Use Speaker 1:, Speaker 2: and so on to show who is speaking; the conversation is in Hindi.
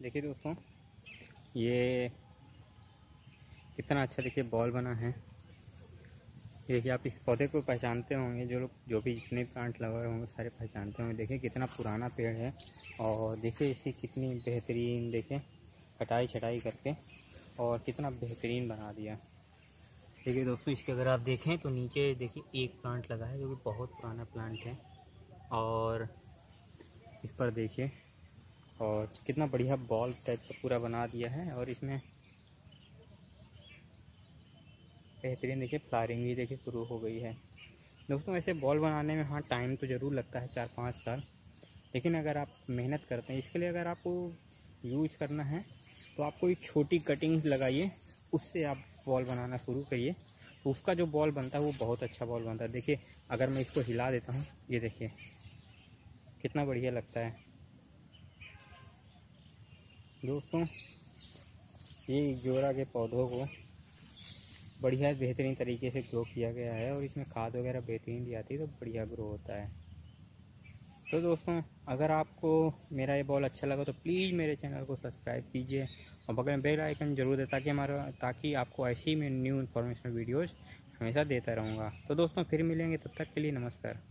Speaker 1: देखिए दोस्तों, ये कितना अच्छा देखिए बॉल बना है। देखिए, आप इस पौधे को पहचानते होंगे, जो लोग, जो भी जितने प्लांट लगा होंगे सारे पहचानते होंगे। देखिए, कितना पुराना पेड़ है और देखिए, इसकी कितनी बेहतरीन देखिए कटाई छटाई करके और कितना बेहतरीन बना दिया। देखिए दोस्तों, इसके अगर आप देखें तो नीचे देखिए, एक प्लांट लगा है, जो कि बहुत पुराना प्लांट है। और इस पर देखिए और कितना बढ़िया बॉल टाइप से पूरा बना दिया है और इसमें बेहतरीन देखिए फ्लारिंग भी देखिए शुरू हो गई है। दोस्तों, ऐसे बॉल बनाने में हाँ टाइम तो ज़रूर लगता है चार पाँच साल। लेकिन अगर आप मेहनत करते हैं, इसके लिए अगर आपको यूज़ करना है तो आपको एक छोटी कटिंग लगाइए, उससे आप बॉल बनाना शुरू करिए। तो उसका जो बॉल बनता है, वो बहुत अच्छा बॉल बनता है। देखिए, अगर मैं इसको हिला देता हूँ, ये देखिए, कितना बढ़िया लगता है। दोस्तों, ये जोरा के पौधों को बढ़िया बेहतरीन तरीके से ग्रो किया गया है और इसमें खाद वगैरह बेहतरीन दी आती है तो बढ़िया ग्रो होता है। तो दोस्तों, अगर आपको मेरा ये बॉल अच्छा लगा तो प्लीज़ मेरे चैनल को सब्सक्राइब कीजिए और बगल में बेल आइकन ज़रूर दे ताकि हमारा, ताकि आपको ऐसी मैं न्यू इन्फॉर्मेशन वीडियोज़ हमेशा देता रहूँगा। तो दोस्तों, फिर मिलेंगे, तब तक के लिए नमस्कार।